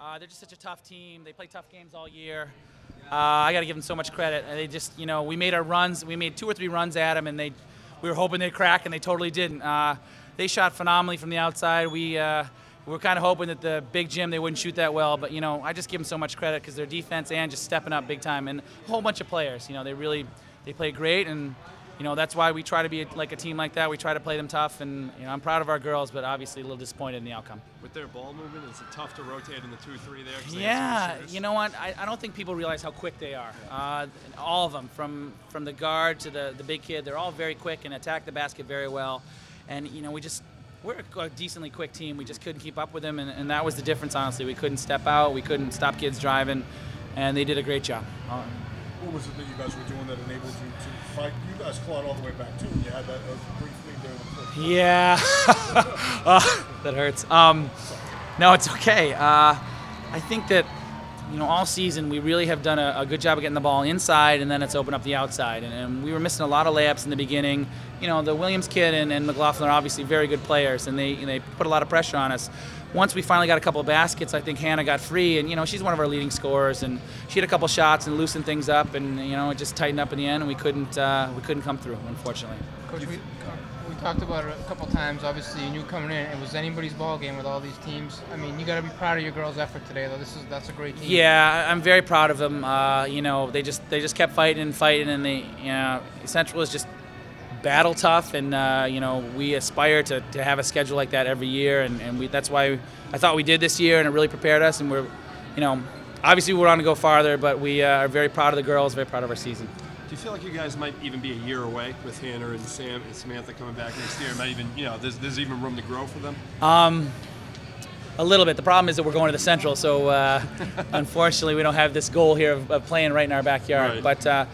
Uh, they're just such a tough team. They play tough games all year. Uh, I got to give them so much credit. They just, you know, we made our runs. We made two or three runs at them, and they, we were hoping they'd crack, and they totally didn't. Uh, they shot phenomenally from the outside. We, uh, we were kind of hoping that the big gym they wouldn't shoot that well, but you know, I just give them so much credit because their defense and just stepping up big time, and a whole bunch of players. You know, they really, they play great, and you know that's why we try to be like a team like that. We try to play them tough, and you know I'm proud of our girls, but obviously a little disappointed in the outcome. With their ball movement, is it tough to rotate in the two-three there? 'cause they have so Yeah, you know what? I, I don't think people realize how quick they are. Uh, all of them, from from the guard to the the big kid, they're all very quick and attack the basket very well. And you know, we just we're a decently quick team. We just couldn't keep up with them, and, and that was the difference. Honestly, we couldn't step out, we couldn't stop kids driving, and they did a great job. What was it that you guys were doing that enabled you to fight? You guys clawed all the way back too. You had that uh, brief lead there the. Yeah, uh, that hurts. Um, no, it's okay. Uh, I think that you know all season we really have done a, a good job of getting the ball inside, and then it's opened up the outside. And, and we were missing a lot of layups in the beginning. You know, the Williams kid and, and McLaughlin are obviously very good players, and they they put a lot of pressure on us. Once we finally got a couple baskets, I think Hannah got free, and you know she's one of our leading scorers, and she had a couple shots and loosened things up, and you know it just tightened up in the end, and we couldn't uh, we couldn't come through, unfortunately. Coach, we talked about it a couple times. Obviously, you knew coming in it was anybody's ball game with all these teams. I mean, you got to be proud of your girls' effort today, though. This is that's a great team. Yeah, I'm very proud of them. Uh, you know, they just they just kept fighting and fighting, and they you know Central is just battle tough, and uh, you know we aspire to, to have a schedule like that every year, and, and we that's why I thought we did this year, and it really prepared us, and we're you know obviously we want to go farther, but we uh, are very proud of the girls, very proud of our season. Do you feel like you guys might even be a year away with Hannah and Sam and Samantha coming back next year? Might even, you know, there's, there's even room to grow for them. Um, a little bit. The problem is that we're going to the Central, so uh, unfortunately we don't have this goal here of, of playing right in our backyard. Right. But uh,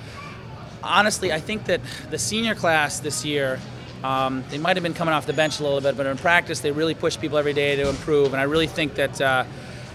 honestly, I think that the senior class this year, um, they might have been coming off the bench a little bit, but in practice they really push people every day to improve. And I really think that. Uh,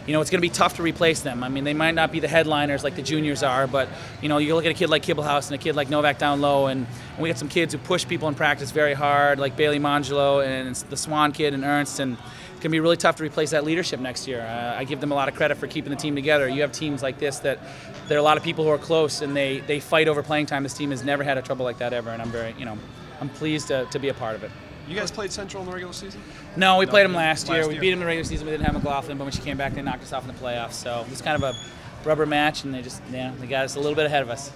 you know, it's going to be tough to replace them. I mean, they might not be the headliners like the juniors are, but, you know, you look at a kid like Kibblehouse and a kid like Novak down low, and we got some kids who push people in practice very hard, like Bailey Mongelo and the Swan kid and Ernst, and it's going to be really tough to replace that leadership next year. Uh, I give them a lot of credit for keeping the team together. You have teams like this that there are a lot of people who are close and they, they fight over playing time. This team has never had a trouble like that ever, and I'm very, you know, I'm pleased to, to be a part of it. You guys played Central in the regular season? No, we No, played them last, last year. We beat them in the regular season. We didn't have McLaughlin, but when she came back, they knocked us off in the playoffs. So it was kind of a rubber match, and they just, yeah, they got us a little bit ahead of us.